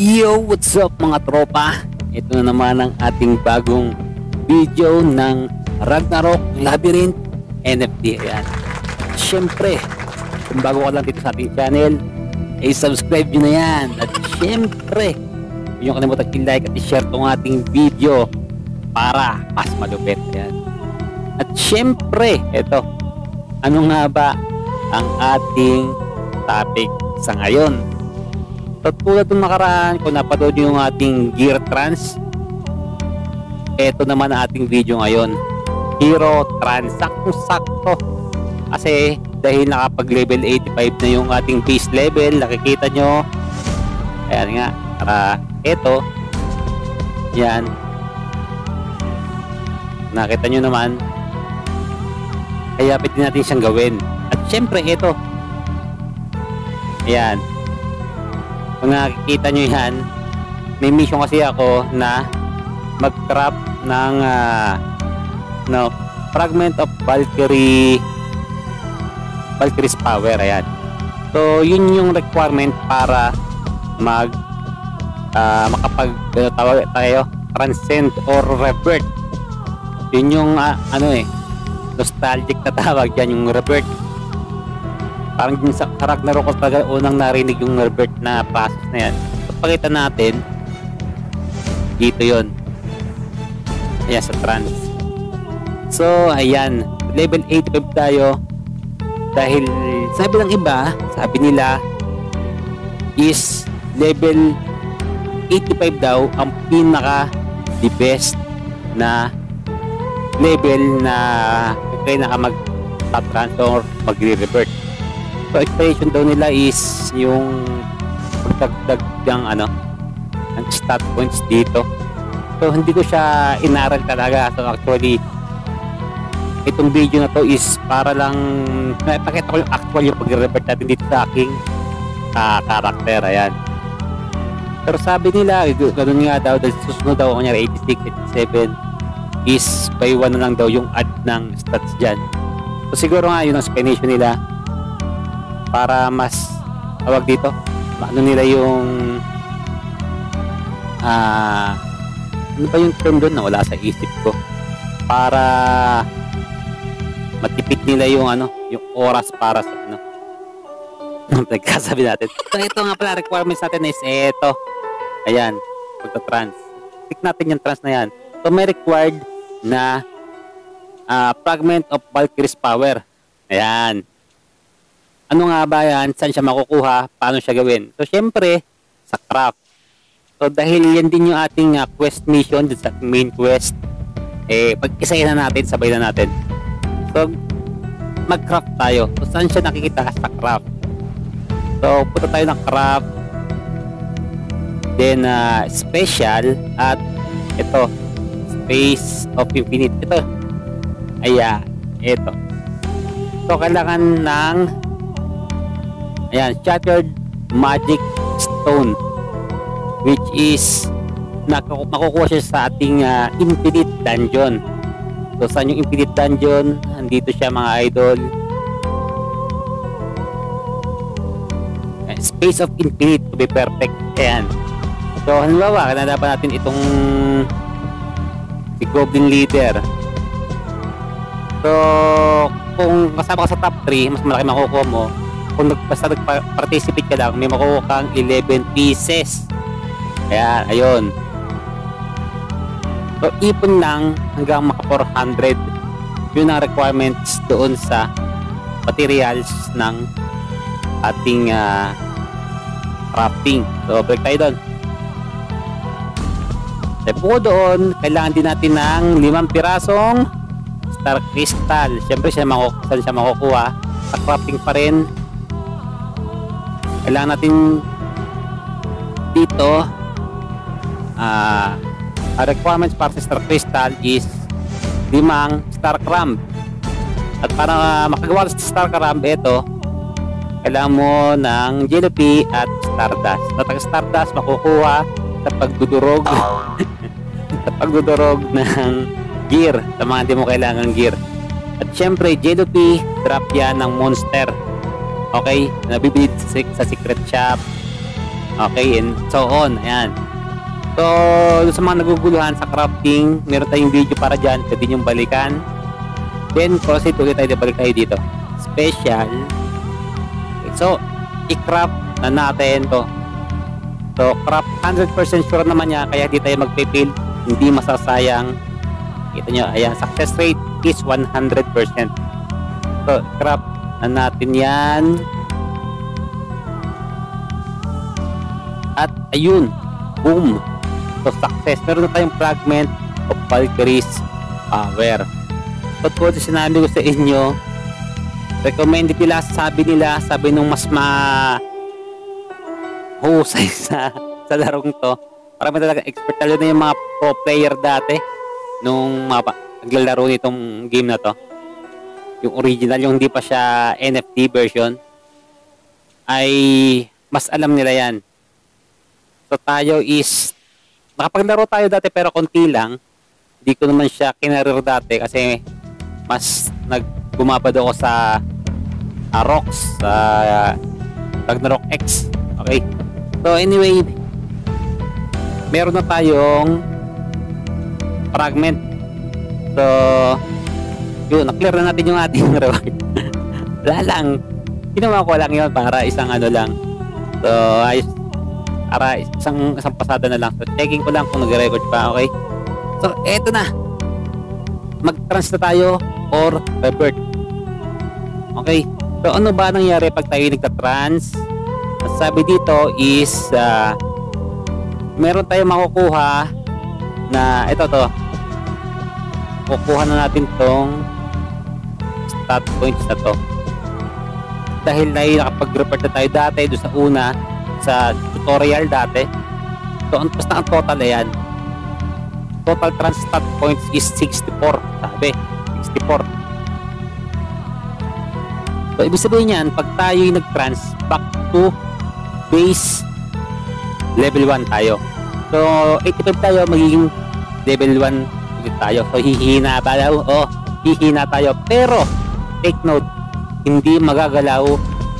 Yo, what's up mga tropa? Ito na naman ang ating bagong video ng Ragnarok Labyrinth NFT. Ayan. Siyempre, kung bago ka lang dito sa ating channel, ay subscribe nyo na yan. At siyempre, nyo kalimutan i-like at i-share tong ating video para mas malupit. Ayan. At siyempre, ito, ano nga ba ang ating topic sa ngayon? So, tulad ng nakaraan, kung napanood nyo yung ating gear trans, eto naman ang ating video ngayon. Hero trans. Sakto-sakto. Kasi dahil nakapag level 85 na yung ating base level, nakikita nyo. Ayan nga. Para eto. Yan. Nakita nyo naman. Kaya pwede natin siyang gawin. At syempre, eto. Ayan kung nakikita nyo yan may mission kasi ako na mag-trap ng uh, no, fragment of Valkyrie Valkyrie's power ayan. So yun yung requirement para mag uh, makapag ano, tawag tayo transcend or revert yun yung uh, ano eh nostalgic na tawag dyan yung revert parang din sa Ragnarok ko unang narinig yung revert na process na yan. So pakita natin. Dito yon ayan sa trans. So ayan. Level 85 tayo. Dahil sabi ng iba sabi nila is level 85 daw ang pinaka the best na level na kaya naka mag top trans or magre-revert So explanation daw nila is yung pagdagdag ng ano ng stat points dito. So hindi ko siya inaral talaga. So actually itong video na to is para lang napakita ko yung actual yung pag-revert natin dito sa aking uh, character. Ayan. Pero sabi nila, ganun nga daw, dahil susunod daw, kunyari 86, 87, is by one na lang daw yung add ng stats dyan. So siguro nga yun ang explanation nila para mas tawag dito ano nila yung ah uh, ano ba yung term doon na wala sa isip ko? Para matipid nila yung ano yung oras para sa ano. Nagkasabi natin so ito nga pala requirements natin is ito ayan pagka-trans tick natin yung trans na yan. So may required na uh, fragment of Valkyrie's power. Ayan ano nga ba yan, saan siya makukuha, paano siya gawin. So, syempre, sa craft. So, dahil yan din yung ating uh, quest mission, sa main quest, eh, pag-isahin na natin, sabay na natin. So, mag-craft tayo. So, saan siya nakikita? Sa craft. So, punta tayo ng craft. Then, uh, special at ito, space of infinite. Ito. Ayan. Ito. So, kailangan ng Ayan, Shattered Magic Stone which is makukuha siya sa ating uh, Infinite Dungeon. So, saan yung Infinite Dungeon? Andito siya mga idol. Space of Infinite to be perfect. Ayan. So, halimbawa, kanadapan natin itong si Goblin Leader. So, kung kasama ka sa top 3, mas malaki makukuha mo kung nag, basta nag-participate ka lang, may makukuha kang 11 pieces. Kaya, ayun. So, ipon lang hanggang maka 400. Yun ang requirements doon sa materials ng ating uh, crafting. So, break tayo doon. Sa po doon, kailangan din natin ng limang pirasong star crystal. Siyempre, siya siya makukuha. Sa crafting pa rin, kailangan natin dito uh, uh, requirements para sa star crystal is limang star crumb at para makagawa sa star crumb ito kailangan mo ng jelly at stardust. At ang stardust makukuha sa pagdudurog sa pagdudurog ng gear sa mga hindi mo kailangan gear. At syempre jelly drop yan ng monster Okay? Nabibili sa, secret shop. Okay, and so on. Ayan. So, sa mga naguguluhan sa crafting, meron tayong video para dyan. Pwede nyo balikan. Then, proceed ulit tayo. Balik tayo dito. Special. Okay, so, i-craft na natin to. So, craft 100% sure naman niya. Kaya di tayo magpipil. Hindi masasayang. Kita nyo, ayan. Success rate is 100%. So, craft na natin yan. At, ayun. Boom. So, success. Meron na tayong fragment of Valkyrie's power. So, po sinabi ko sa inyo, recommended nila, sabi nila, sabi nung mas ma husay sa, sa larong to. Marami talaga expert talaga na yung mga pro player dati nung mga naglalaro nitong game na to. Yung original, yung hindi pa siya NFT version ay mas alam nila yan. So tayo is nakapaglaro tayo dati pero konti lang. Hindi ko naman siya kinarir dati kasi mas naggumabad ako sa uh, Rocks sa uh, Ragnarok X. Okay. So anyway, meron na tayong fragment. So, yun, na-clear na natin yung ating reward. Wala lang. Ginawa ko lang yun para isang ano lang. So, ayos. Para isang, isang pasada na lang. So, checking ko lang kung nag-record pa, okay? So, eto na. Mag-trans na tayo or revert. Okay? So, ano ba nangyari pag tayo nagta-trans? Sabi dito is uh, meron tayong makukuha na ito to kukuha na natin tong stat points na to dahil na nakapag-report na tayo dati doon sa una sa tutorial dati so ang basta ang total na yan total trans stat points is 64 sabi 64 so ibig sabihin yan pag tayo yung nag-trans back to base level 1 tayo. So, 85 tayo, magiging level 1 ulit tayo. So, hihina tayo. Oh, hihina tayo. Pero, take note, hindi magagalaw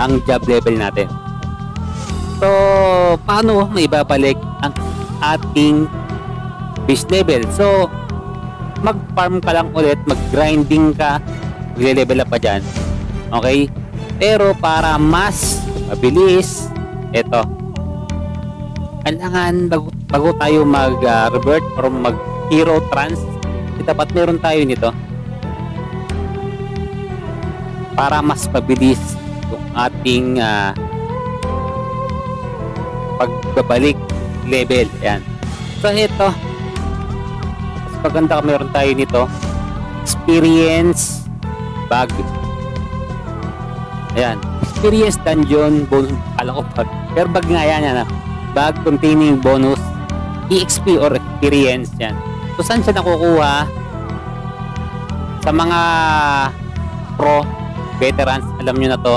ang job level natin. So, paano maibabalik ang ating base level? So, mag-farm ka lang ulit, mag-grinding ka, magle-level up pa dyan. Okay? Pero para mas mabilis, eto, kailangan bago, bago tayo mag-revert uh, or mag-hero trans, dapat meron tayo nito para mas mabilis yung ating uh, pagbabalik level. Ayan. So, ito. Mas maganda meron tayo nito. Experience bag. Ayan. Experience dungeon bonus. Kala ko bag. Pero bag nga yan. Yan. Bag containing bonus EXP or experience yan. So, saan siya nakukuha? Sa mga pro, veterans, alam nyo na to.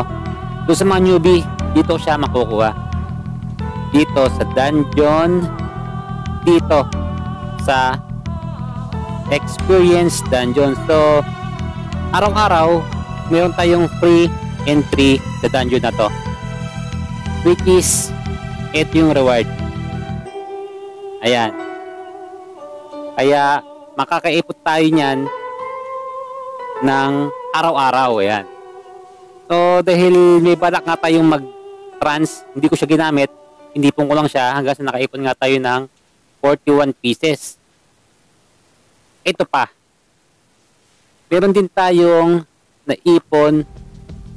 So, sa mga newbie, dito siya makukuha. Dito sa dungeon, dito sa experience dungeon. So, araw-araw, meron tayong free entry sa dungeon na to. Which is ito yung reward. Ayan. Kaya makakaipot tayo niyan ng araw-araw. Ayan. So dahil may balak nga tayong mag-trans, hindi ko siya ginamit, hindi pong ko lang siya hanggang sa nakaipon nga tayo ng 41 pieces. Ito pa. Meron din tayong naipon.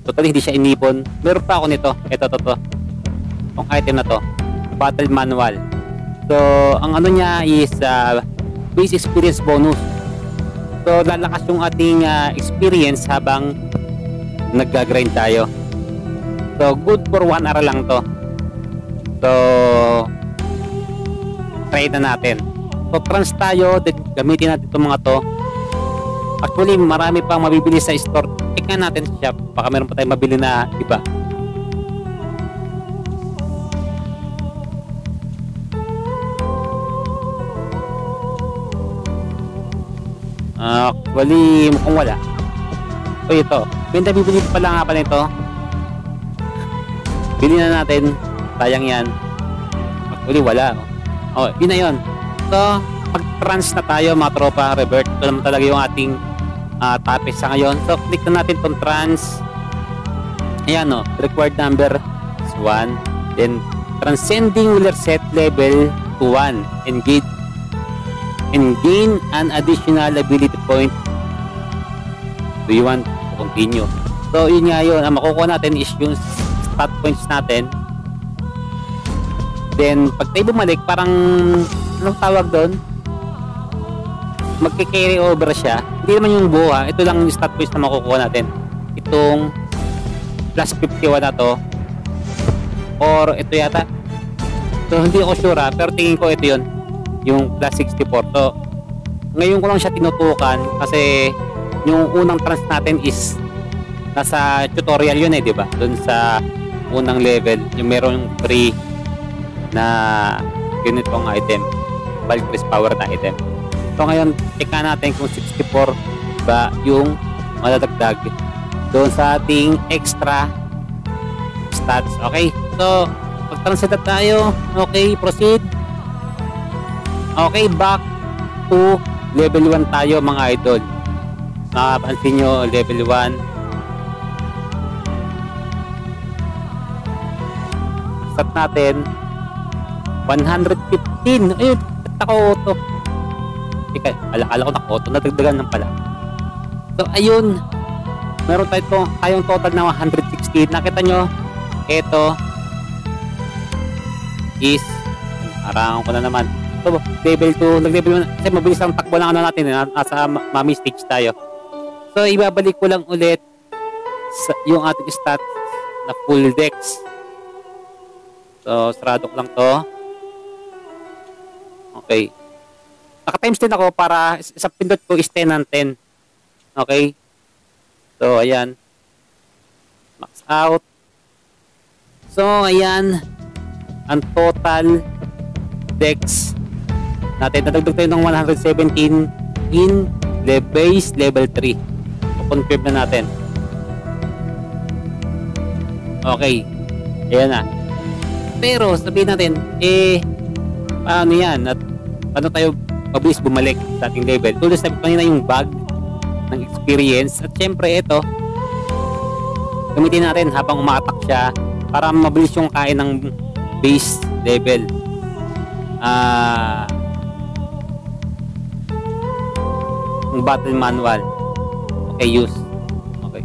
Totally hindi siya inipon. Meron pa ako nito. Ito, to, to itong item na to battle manual so ang ano niya is uh, base experience bonus so lalakas yung ating uh, experience habang nagga-grind tayo. So good for 1 hour lang to. So try na natin. So trans tayo gamitin natin itong mga to. Actually marami pang mabibili sa store. Nga natin sa shop. Baka meron pa tayong mabili na iba. Actually, mukhang wala. So ito, benta bibili pa lang nga pa nito. Bili na natin. Sayang yan. Uli wala. Oh, yun na yun. So, pag-trans na tayo mga tropa, revert. Ito naman talaga yung ating uh, topic sa ngayon. So, click na natin tong trans. Ayan o, oh, required number is 1. Then, transcending will reset level to 1 and gain, and gain an additional ability point. Do you want continue? So, yun nga yun. Ang makukuha natin is yung stat points natin Then, pag tayo bumalik, parang, anong tawag doon? Magki-carry over siya. Hindi naman yung buo ha. Ito lang yung stat points na makukuha natin. Itong plus 51 na to. Or ito yata. So, hindi ako sure ha. Pero tingin ko ito yun. Yung plus 64 to. Ngayon ko lang siya tinutukan kasi yung unang trans natin is nasa tutorial yun eh, di ba? Doon sa unang level, yung meron free na ganitong item. Valkyries power na item. So ngayon check natin kung 64 ba yung madadagdag doon sa ating extra stats. Okay? So pag-transit tayo. Okay proceed. Okay back to level 1 tayo mga idol makapansin nyo level 1 stat natin 115. Ayun, naka-auto. Ika, ala-ala ko naka-auto. Nadagdagan ng pala. So, ayun. Meron tayo to, tayong total na 116. Nakita nyo, ito is, arangan ko na naman. So, level 2, nag-level 1. Kasi mabilis ang takbo lang ano natin. Eh, nasa mami stage tayo. So, ibabalik ko lang ulit sa, yung ating stats na full dex. So, sarado lang to. Okay. Naka times 10 ako para sa pindot ko is 10 ng 10. Okay? So, ayan. Max out. So, ayan. Ang total dex natin. Nadagdag tayo ng 117 in the base level 3. Confirm na natin. Okay. Ayan na. Pero, sabihin natin, eh, paano yan? At paano tayo mabilis bumalik sa ating level? Tulad sa kanina yung bag ng experience. At syempre ito, gamitin natin habang umaatak siya para mabilis yung kain ng base level. Ah... Uh, yung battle manual. Use. Okay.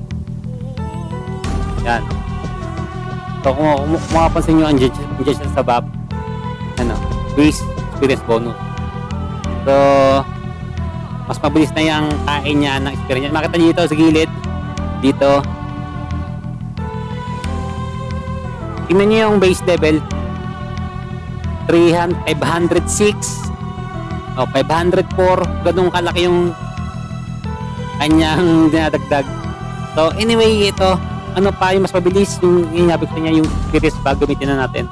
Yan. So, kung, kung, makapansin nyo, andyan siya sa map. Ano, base experience bonus. So, mas mabilis na yung kain niya ng experience. Makita niyo dito sa gilid. Dito. Tingnan niyo yung base level. 300, 506 o 504 ganun kalaki yung kanyang dinadagdag. So anyway ito ano pa yung mas mabilis yung inabot niya yung series bag gamitin na natin.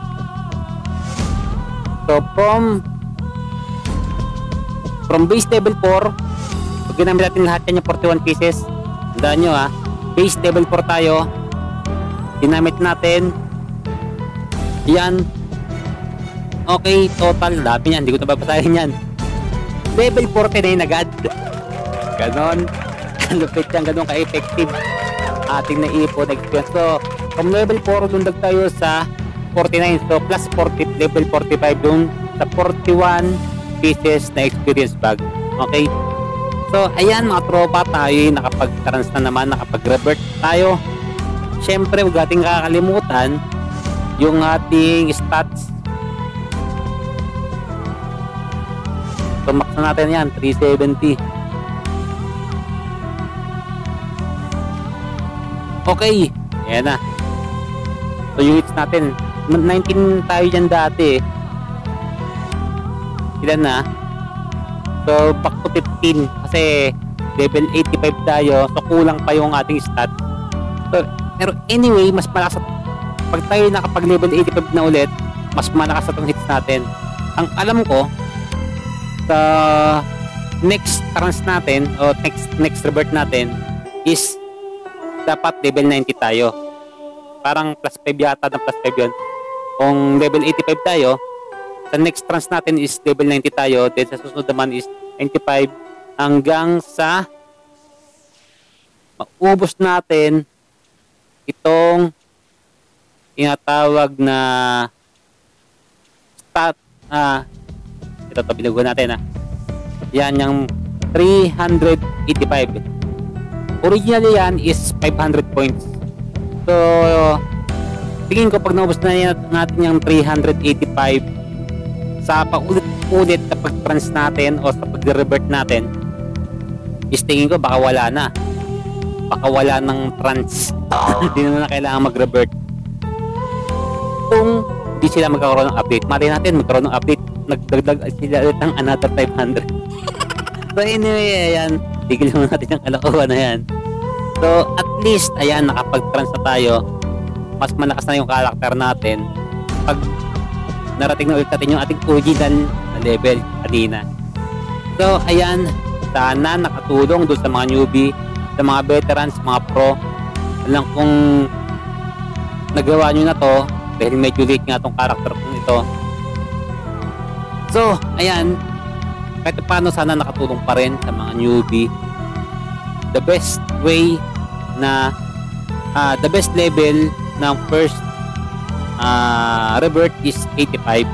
So from from base level 4, pag ginamit natin lahat yan yung 41 pieces, tandaan nyo ha, base level 4 tayo, ginamit natin, yan, okay, total, dami yan, hindi ko nababasahin yan. Level 49 agad. Ganon. Lupit yan, ganon ka-effective ating naipon experience. So, from level 4, lundag tayo sa 49 so plus 40 level 45 dun sa 41 pieces na experience bag. Okay? So ayan mga tropa tayo nakapag-trans na naman nakapag-revert tayo. Syempre huwag ating kakalimutan yung ating stats. So max na natin yan 370 okay. Yan na. So units natin 19 tayo dyan dati. Ilan na? So back to 15 kasi level 85 tayo. So kulang pa yung ating stat. So, pero anyway mas malakas pag tayo nakapag level 85 na ulit mas malakas itong hits natin. Ang alam ko sa next trans natin o next next revert natin is dapat level 90 tayo. Parang plus 5 yata ng plus 5 yun. Kung level 85 tayo, Sa next trans natin is level 90 tayo. Then sa susunod naman is 95 hanggang sa maubos natin itong tinatawag na stat ah ito to binugo natin ah. Yan yung 385 originally yan is 500 points. So tingin ko pag naubos na natin yung 385 sa paulit-ulit na pag-trans natin o sa pag-revert natin is tingin ko baka wala na. Baka wala ng trans. Hindi na na kailangan mag-revert. Kung di sila magkakaroon ng update mali natin magkaroon ng update. Nagdagdag sila ulit ng another 500 so anyway ayan tigil naman natin yung kalokohan na yan. So at least ayan nakapag-trans na tayo. Mas malakas na yung character natin. Pag narating na ulit natin yung ating original na level kanina. So ayan sana nakatulong doon sa mga newbie sa mga veterans, mga pro. Alam kung nagawa nyo na to dahil medyo late nga tong character kong ito so ayan kahit paano sana nakatulong pa rin sa mga newbie. The best way na ah, the best level ng first uh, revert is 85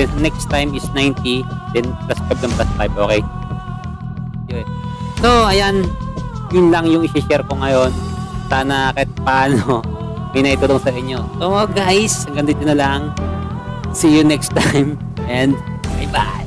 then next time is 90 then plus 5 ng plus 5 okay? So ayan yun lang yung isi-share ko ngayon. Sana kahit paano may naitulong sa inyo. So guys hanggang dito na lang. See you next time and bye bye